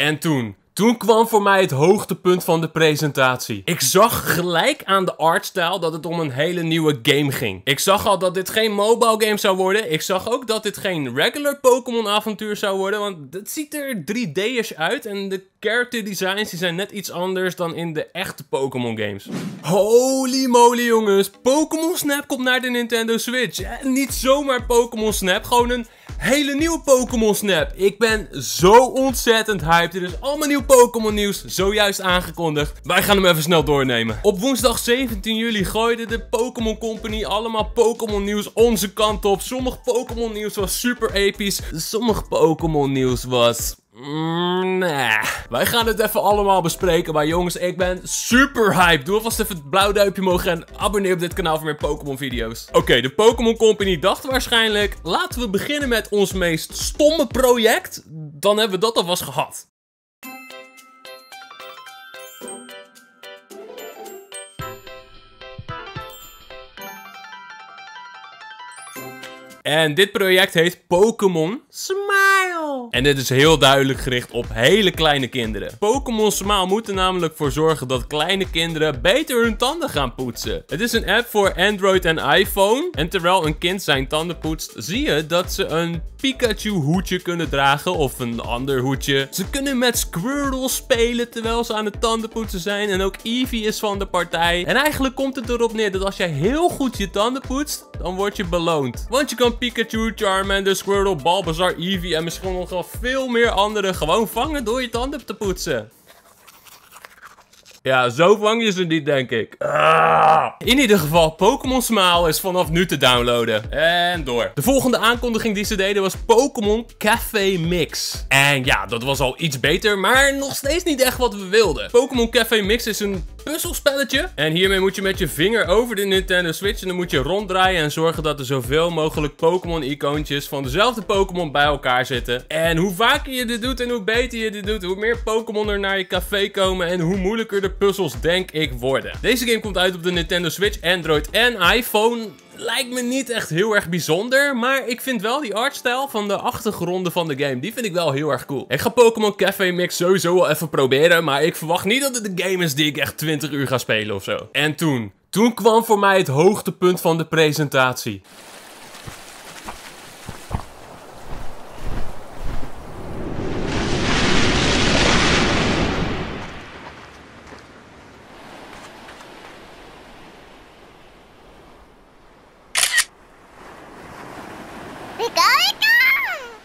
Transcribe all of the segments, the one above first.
En toen, toen kwam voor mij het hoogtepunt van de presentatie. Ik zag gelijk aan de artstyle dat het om een hele nieuwe game ging. Ik zag al dat dit geen mobile game zou worden. Ik zag ook dat dit geen regular Pokémon avontuur zou worden. Want het ziet er 3D'ers uit. En de character designs die zijn net iets anders dan in de echte Pokémon games. Holy moly jongens. Pokémon Snap komt naar de Nintendo Switch. En niet zomaar Pokémon Snap. Gewoon een hele nieuwe Pokémon Snap. Ik ben zo ontzettend hyped. Er is allemaal nieuw Pokémon nieuws, zojuist aangekondigd. Wij gaan hem even snel doornemen. Op woensdag 17 juli gooide de Pokémon Company allemaal Pokémon nieuws onze kant op. Sommig Pokémon nieuws was super episch. Sommig Pokémon nieuws was... Mm, nee. Wij gaan het even allemaal bespreken. Maar jongens, ik ben super hyped. Doe alvast even het blauw duimpje omhoog en abonneer op dit kanaal voor meer Pokémon video's. Oké, de Pokémon Company dacht waarschijnlijk... Laten we beginnen met ons meest stomme project. Dan hebben we dat alvast gehad. En dit project heet Pokémon Smile. En dit is heel duidelijk gericht op hele kleine kinderen. Pokémon Smile moet er namelijk voor zorgen dat kleine kinderen beter hun tanden gaan poetsen. Het is een app voor Android en iPhone. En terwijl een kind zijn tanden poetst, zie je dat ze een Pikachu hoedje kunnen dragen of een ander hoedje. Ze kunnen met Squirtle spelen terwijl ze aan het tandenpoetsen zijn. En ook Eevee is van de partij. En eigenlijk komt het erop neer dat als jij heel goed je tanden poetst, dan word je beloond. Want je kan Pikachu, Charmander, Squirtle, Bulbasaur, Eevee en misschien nog wel veel meer andere gewoon vangen door je tanden te poetsen. Ja, zo vang je ze niet, denk ik. Ah. In ieder geval, Pokémon Smile is vanaf nu te downloaden. En door. De volgende aankondiging die ze deden was Pokémon Café Mix. En ja, dat was al iets beter, maar nog steeds niet echt wat we wilden. Pokémon Café Mix is een puzzelspelletje. En hiermee moet je met je vinger over de Nintendo Switch en dan moet je ronddraaien en zorgen dat er zoveel mogelijk Pokémon-icoontjes van dezelfde Pokémon bij elkaar zitten. En hoe vaker je dit doet en hoe beter je dit doet, hoe meer Pokémon er naar je café komen en hoe moeilijker de puzzels denk ik worden. Deze game komt uit op de Nintendo Switch, Android en iPhone lijkt me niet echt heel erg bijzonder. Maar ik vind wel die artstyle van de achtergronden van de game. Die vind ik wel heel erg cool. Ik ga Pokémon Café Mix sowieso wel even proberen. Maar ik verwacht niet dat het de game is die ik echt 20 uur ga spelen of zo. En toen. Toen kwam voor mij het hoogtepunt van de presentatie.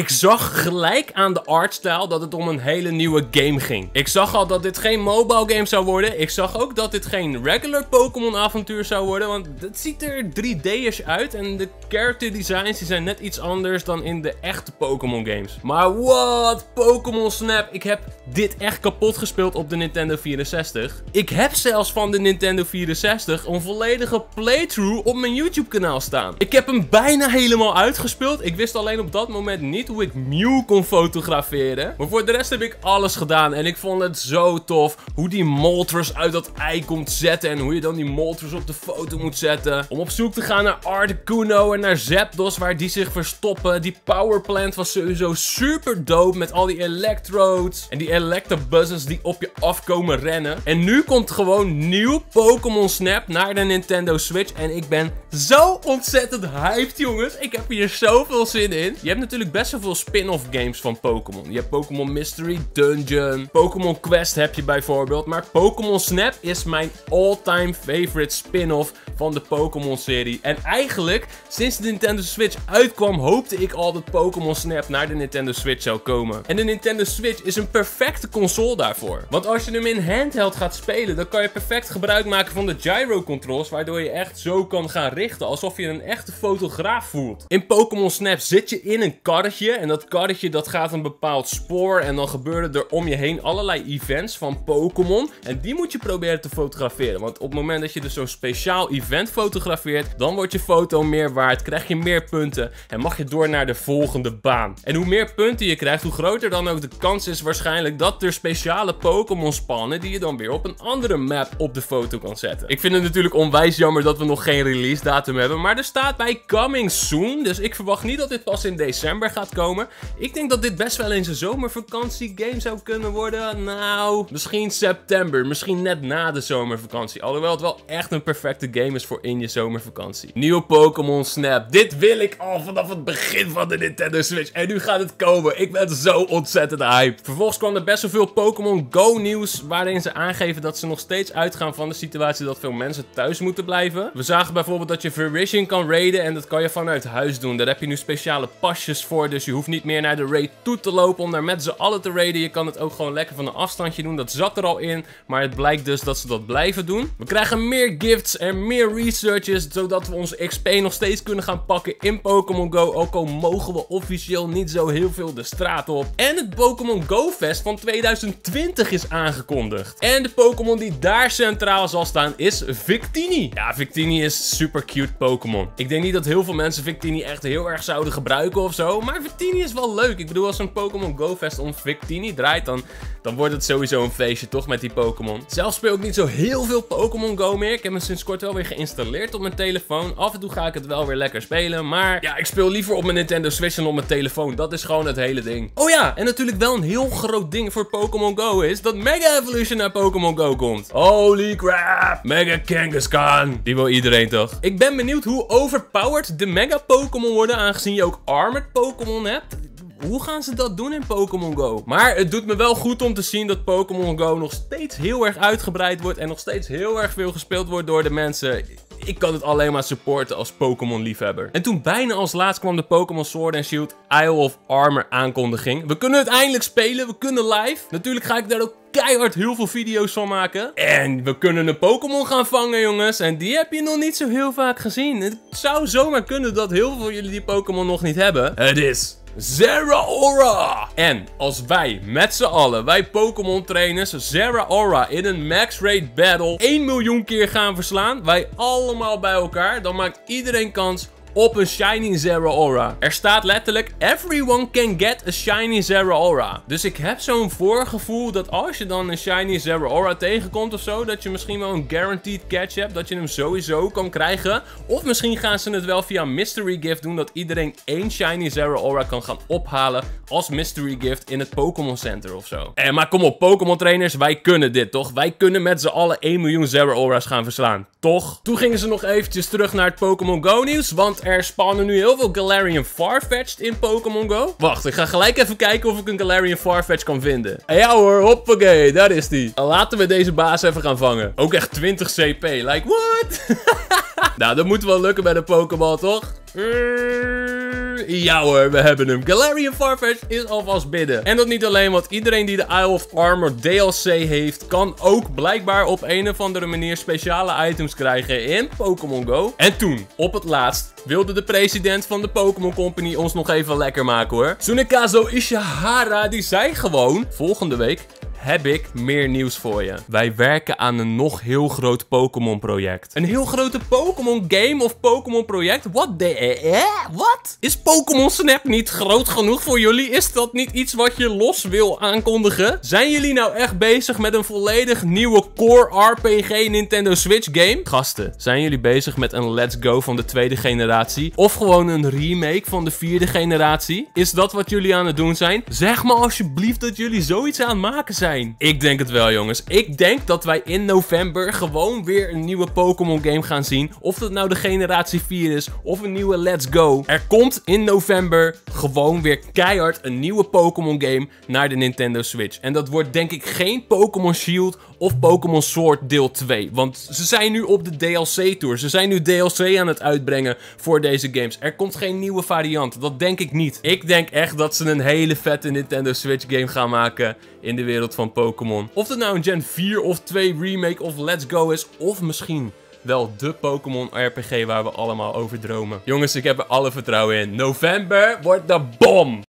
Ik zag gelijk aan de artstyle dat het om een hele nieuwe game ging. Ik zag al dat dit geen mobile game zou worden. Ik zag ook dat dit geen regular Pokémon avontuur zou worden. Want het ziet er 3D'ers uit. En de character designs die zijn net iets anders dan in de echte Pokémon games. Maar wat? Pokémon Snap. Ik heb dit echt kapot gespeeld op de Nintendo 64. Ik heb zelfs van de Nintendo 64 een volledige playthrough op mijn YouTube kanaal staan. Ik heb hem bijna helemaal uitgespeeld. Ik wist alleen op dat moment niet hoe ik Mew kon fotograferen. Maar voor de rest heb ik alles gedaan. En ik vond het zo tof hoe die Moltres uit dat ei komt zetten. En hoe je dan die Moltres op de foto moet zetten. Om op zoek te gaan naar Articuno en naar Zapdos waar die zich verstoppen. Die Power Plant was sowieso super dope met al die Electrodes. En die Electabuzz die op je afkomen rennen. En nu komt gewoon nieuw Pokémon Snap naar de Nintendo Switch. En ik ben zo ontzettend hyped jongens. Ik heb hier zoveel zin in. Je hebt natuurlijk best zoveel spin-off games van Pokémon. Je hebt Pokémon Mystery Dungeon, Pokémon Quest heb je bijvoorbeeld. Maar Pokémon Snap is mijn all-time favorite spin-off van de Pokémon serie. En eigenlijk, sinds de Nintendo Switch uitkwam, hoopte ik al dat Pokémon Snap naar de Nintendo Switch zou komen. En de Nintendo Switch is een perfecte console daarvoor. Want als je hem in handheld gaat spelen, dan kan je perfect gebruik maken van de gyro controls, waardoor je echt zo kan gaan richten, alsof je een echte fotograaf voelt. In Pokémon Snap zit je in een karretje en dat karretje dat gaat een bepaald spoor. En dan gebeuren er om je heen allerlei events van Pokémon. En die moet je proberen te fotograferen. Want op het moment dat je dus zo'n speciaal event fotografeert, dan wordt je foto meer waard. Krijg je meer punten en mag je door naar de volgende baan. En hoe meer punten je krijgt, hoe groter dan ook de kans is waarschijnlijk dat er speciale Pokémon spannen die je dan weer op een andere map op de foto kan zetten. Ik vind het natuurlijk onwijs jammer dat we nog geen release datum hebben. Maar er staat bij coming soon. Dus ik verwacht niet dat dit pas in december gaat komen. Ik denk dat dit best wel eens een zomervakantie game zou kunnen worden. Nou, misschien september. Misschien net na de zomervakantie. Alhoewel het wel echt een perfecte game is voor in je zomervakantie. Nieuwe Pokémon Snap. Dit wil ik al vanaf het begin van de Nintendo Switch. En nu gaat het komen. Ik ben zo ontzettend hyped. Vervolgens kwam er best wel veel Pokémon Go nieuws. Waarin ze aangeven dat ze nog steeds uitgaan van de situatie dat veel mensen thuis moeten blijven. We zagen bijvoorbeeld dat je Verision kan raiden. En dat kan je vanuit huis doen. Daar heb je nu speciale pasjes voor. Dus je hoeft niet meer naar de raid toe te lopen om daar met z'n allen te raiden. Je kan het ook gewoon lekker van een afstandje doen. Dat zat er al in. Maar het blijkt dus dat ze dat blijven doen. We krijgen meer gifts en meer researches. Zodat we onze XP nog steeds kunnen gaan pakken in Pokémon Go. Ook al mogen we officieel niet zo heel veel de straat op. En het Pokémon Go Fest van 2020 is aangekondigd. En de Pokémon die daar centraal zal staan is Victini. Ja, Victini is super cute Pokémon. Ik denk niet dat heel veel mensen Victini echt heel erg zouden gebruiken of zo. Maar Victini is wel leuk. Ik bedoel, als een Pokémon Go Fest om Victini draait, dan, dan wordt het sowieso een feestje, toch, met die Pokémon. Zelf speel ik niet zo heel veel Pokémon Go meer. Ik heb hem sinds kort wel weer geïnstalleerd op mijn telefoon. Af en toe ga ik het wel weer lekker spelen. Maar ja, ik speel liever op mijn Nintendo Switch dan op mijn telefoon. Dat is gewoon het hele ding. Oh ja, en natuurlijk wel een heel groot ding voor Pokémon Go is dat Mega Evolution naar Pokémon Go komt. Holy crap! Mega Kangaskhan. Die wil iedereen toch? Ik ben benieuwd hoe overpowered de Mega Pokémon worden, aangezien je ook Armored Pokémon hebt. Hoe gaan ze dat doen in Pokémon Go? Maar het doet me wel goed om te zien dat Pokémon Go nog steeds heel erg uitgebreid wordt. En nog steeds heel erg veel gespeeld wordt door de mensen. Ik kan het alleen maar supporten als Pokémon liefhebber. En toen bijna als laatst kwam de Pokémon Sword and Shield Isle of Armor aankondiging. We kunnen het eindelijk spelen, we kunnen live. Natuurlijk ga ik daar ook keihard heel veel video's van maken. En we kunnen een Pokémon gaan vangen, jongens. En die heb je nog niet zo heel vaak gezien. Het zou zomaar kunnen dat heel veel jullie die Pokémon nog niet hebben. Het is Zeraora! En als wij met z'n allen, wij Pokémon trainers, Zeraora in een max rate battle 1 miljoen keer gaan verslaan, wij allemaal bij elkaar, dan maakt iedereen kans op een Shiny Zeraora. Er staat letterlijk, everyone can get a Shiny Zeraora. Dus ik heb zo'n voorgevoel dat als je dan een Shiny Zeraora tegenkomt of zo, dat je misschien wel een guaranteed catch hebt, dat je hem sowieso kan krijgen. Of misschien gaan ze het wel via mystery gift doen, dat iedereen één Shiny Zeraora kan gaan ophalen als mystery gift in het Pokémon Center of zo. En maar kom op, Pokémon trainers, wij kunnen dit toch? Wij kunnen met z'n allen 1 miljoen Zeraora's gaan verslaan, toch? Toen gingen ze nog eventjes terug naar het Pokémon Go nieuws, want er spawnen nu heel veel Galarian Farfetch'd in Pokémon Go. Wacht, ik ga gelijk even kijken of ik een Galarian Farfetch kan vinden. Ja hoor, hoppakee, daar is die. Laten we deze baas even gaan vangen. Ook echt 20 CP, like what? nou, dat moet wel lukken bij de Pokémon, toch? Ja hoor, we hebben hem. Galarian Farfetch is alvast binnen. En dat niet alleen, want iedereen die de Isle of Armor DLC heeft, kan ook blijkbaar op een of andere manier speciale items krijgen in Pokémon Go. En toen, op het laatst, wilde de president van de Pokémon Company ons nog even lekker maken hoor. Tsunekazo Ishihara, die zei gewoon, volgende week heb ik meer nieuws voor je. Wij werken aan een nog heel groot Pokémon project. Een heel grote Pokémon game of Pokémon project? Wat de... Eh? Wat? Is Pokémon Snap niet groot genoeg voor jullie? Is dat niet iets wat je los wil aankondigen? Zijn jullie nou echt bezig met een volledig nieuwe core RPG Nintendo Switch game? Gasten, zijn jullie bezig met een Let's Go van de tweede generatie? Of gewoon een remake van de vierde generatie? Is dat wat jullie aan het doen zijn? Zeg me alsjeblieft dat jullie zoiets aan het maken Ik denk het wel, jongens. Ik denk dat wij in november gewoon weer een nieuwe Pokémon game gaan zien. Of dat nou de generatie 4 is of een nieuwe Let's Go. Er komt in november gewoon weer keihard een nieuwe Pokémon game naar de Nintendo Switch. En dat wordt denk ik geen Pokémon Shield of Pokémon Sword deel 2. Want ze zijn nu op de DLC-tour. Ze zijn nu DLC aan het uitbrengen voor deze games. Er komt geen nieuwe variant. Dat denk ik niet. Ik denk echt dat ze een hele vette Nintendo Switch game gaan maken in de wereld van Pokémon. Of het nou een Gen 4 of 2 remake of Let's Go is. Of misschien wel de Pokémon RPG waar we allemaal over dromen. Jongens, ik heb er alle vertrouwen in. November wordt de bom!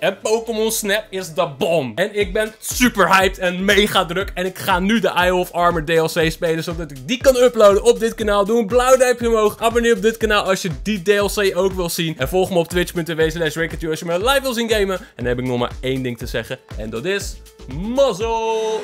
En Pokémon Snap is de bom. En ik ben super hyped en mega druk. En ik ga nu de Isle of Armor DLC spelen. Zodat ik die kan uploaden op dit kanaal. Doe een blauw duimpje omhoog. Abonneer op dit kanaal als je die DLC ook wil zien. En volg me op twitch.tv slash als je me live wil zien gamen. En dan heb ik nog maar één ding te zeggen. En dat is... Mazzel!